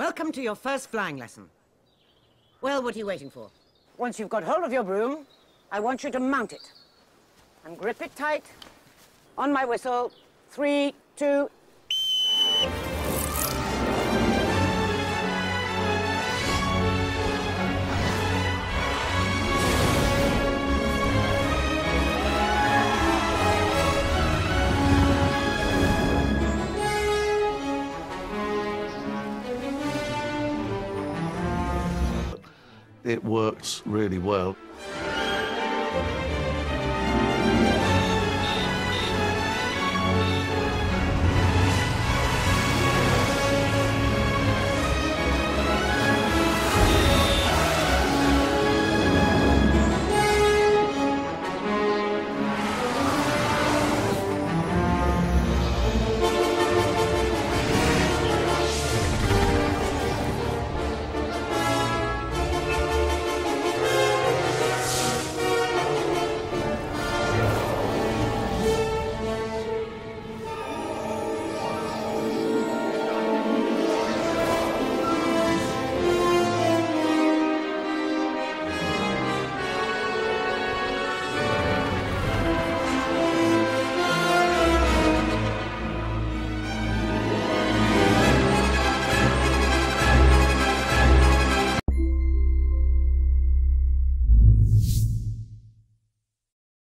Welcome to your first flying lesson. Well, what are you waiting for? Once you've got hold of your broom, I want you to mount it. And grip it tight. On my whistle. Three, two, It works really well.